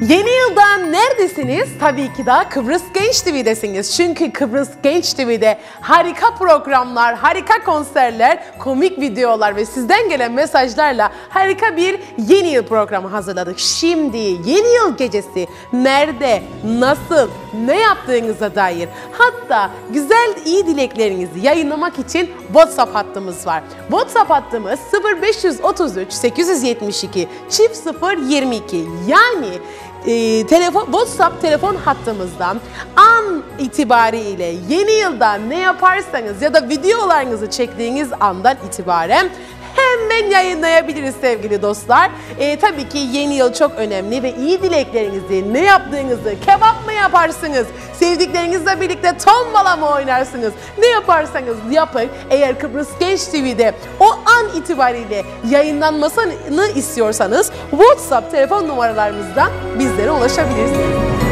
Yeni yılda neredesiniz? Tabii ki de Kıbrıs Genç TV'desiniz. Çünkü Kıbrıs Genç TV'de harika programlar, harika konserler, komik videolar ve sizden gelen mesajlarla harika bir yeni yıl programı hazırladık. Şimdi yeni yıl gecesi nerede, nasıl, ne yaptığınıza dair hatta güzel iyi dileklerinizi yayınlamak için WhatsApp hattımız var. WhatsApp hattımız 0533 872 çift 022 yani e, telefon WhatsApp telefon hattımızdan an itibariyle yeni yılda ne yaparsanız ya da videolarınızı çektiğiniz andan itibaren hemen yayınlayabiliriz sevgili dostlar. E, tabii ki yeni yıl çok önemli ve iyi dileklerinizi, ne yaptığınızı, kebap mı yaparsınız, sevdiklerinizle birlikte tombala mı oynarsınız, ne yaparsanız yapın. Eğer Kıbrıs Genç TV'de o an itibariyle yayınlanmasını istiyorsanız WhatsApp telefon numaralarımızdan bizlere ulaşabilirsiniz.